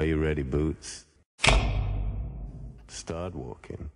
Are you ready, Boots? Start walking.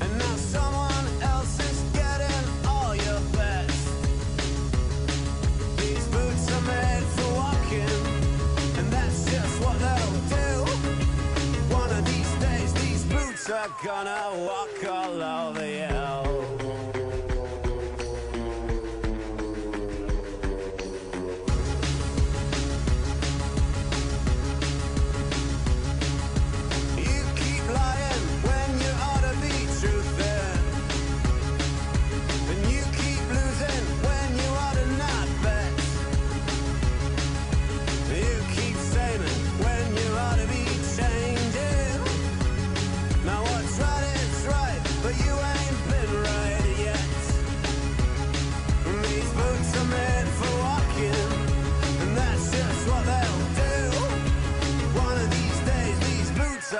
And now someone else is getting all your best. These boots are made for walking, and that's just what they'll do. One of these days, these boots are gonna walk all over you.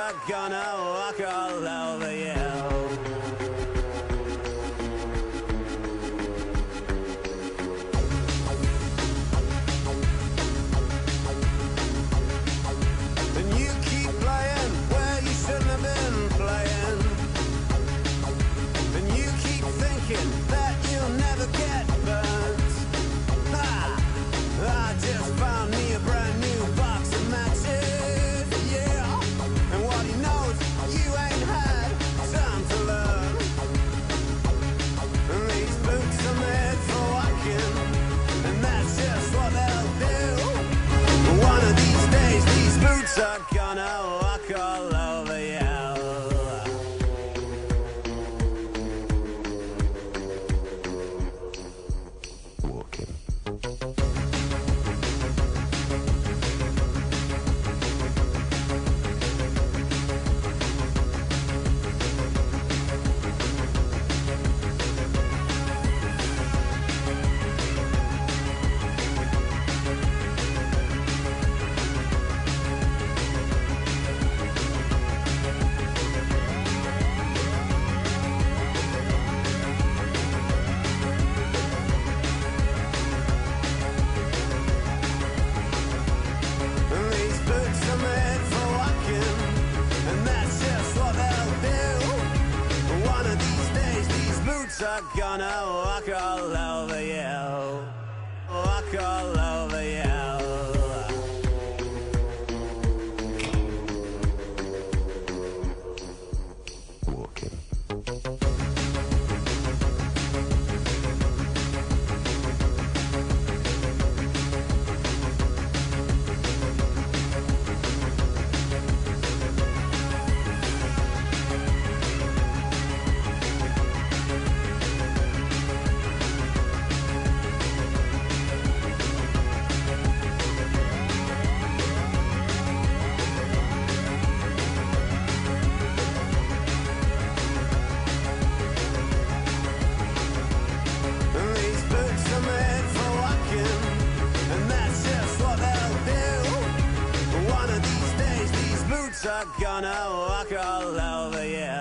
are gonna walk all over you. Dogs are gonna walk all over you. Walk all over you. gonna walk all over you.